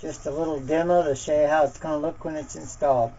just a little demo to show you how it's going to look when it's installed.